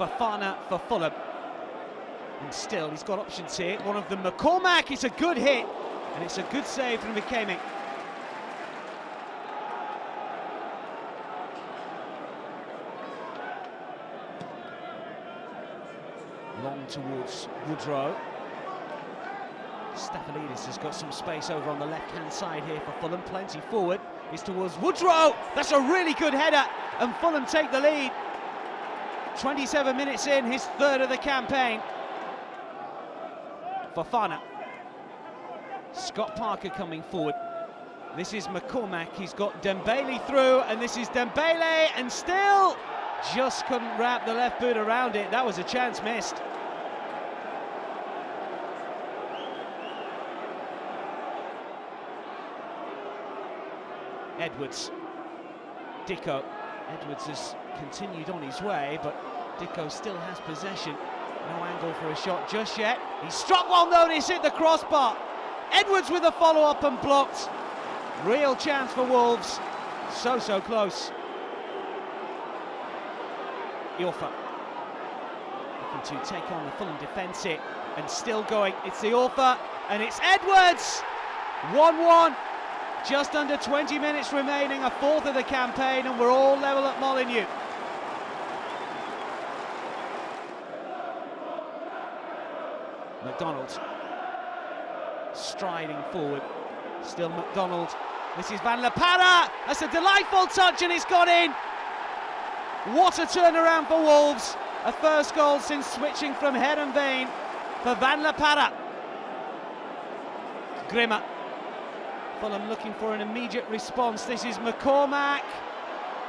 Fofana for Fulham. And still, he's got options here. One of them, McCormack, it's a good hit, and it's a good save from Ikeme. Long towards Woodrow. Stafylidis has got some space over on the left-hand side here for Fulham. Plenty forward. Is towards Woodrow. That's a really good header, and Fulham take the lead. 27 minutes in, his third of the campaign. Fofana. Scott Parker coming forward. This is McCormack. He's got Dembele through, and this is Dembele, and still just couldn't wrap the left boot around it. That was a chance missed. Edwards. Dicko. Edwards has continued on his way, but Dicko still has possession. No angle for a shot just yet. He struck one though and he's hit the crossbar. Edwards with a follow-up and blocked. Real chance for Wolves. So, so close. Iorfa looking to take on the Fulham defence here and still going. It's the Iorfa and it's Edwards. 1-1. Just under 20 minutes remaining, a fourth of the campaign, and we're all level at Molineux. McDonald striding forward. Still McDonald. This is Van La Parra. That's a delightful touch, and it's got in. What a turnaround for Wolves. A first goal since switching from Heerenveen for Van La Parra. Grimmer. Fulham looking for an immediate response. This is McCormack.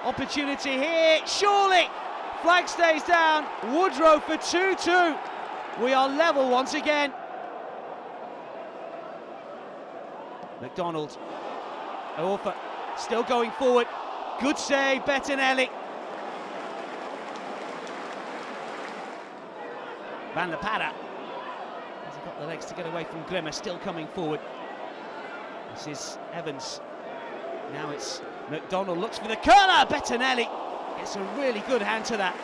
Opportunity here. Surely. Flag stays down. Woodrow for 2 2. We are level once again. McDonald. Iorfa still going forward. Good save, Bettinelli. Van La Parra. Has got the legs to get away from Grimmer, still coming forward. This is Evans. Now it's McDonald, looks for the curler. Bettinelli gets a really good hand to that.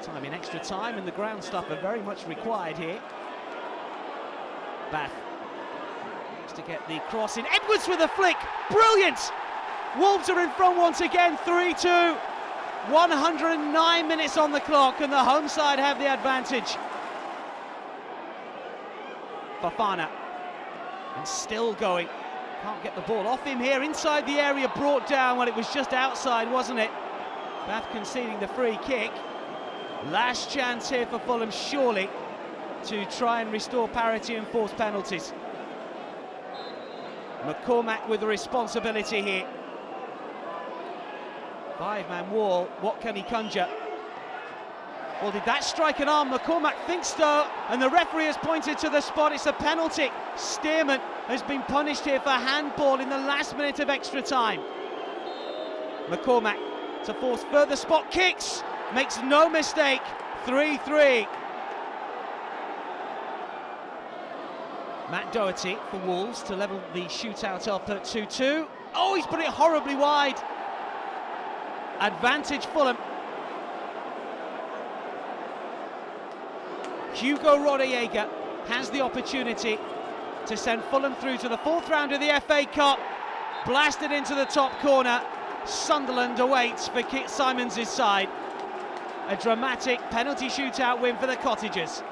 Time in extra time, and the ground stuff are very much required here. Batth to get the cross in. Edwards with a flick. Brilliant! Wolves are in front once again, 3 2. 109 minutes on the clock, and the home side have the advantage. Fofana. And still going. Can't get the ball off him here. Inside the area, brought down when it was just outside, wasn't it? Batth conceding the free kick. Last chance here for Fulham, surely, to try and restore parity and force penalties. McCormack with the responsibility here. Five-man wall, what can he conjure? Well, did that strike an arm? McCormack thinks so, and the referee has pointed to the spot. It's a penalty. Stearman has been punished here for handball in the last minute of extra time. McCormack to force further spot kicks, makes no mistake, 3-3. Matt Doherty for Wolves to level the shootout up at 2-2. Oh, he's put it horribly wide. Advantage Fulham. Hugo Rodallega has the opportunity to send Fulham through to the fourth round of the FA Cup. Blasted into the top corner. Sunderland awaits for Kit Symons' side. A dramatic penalty shootout win for the Cottagers.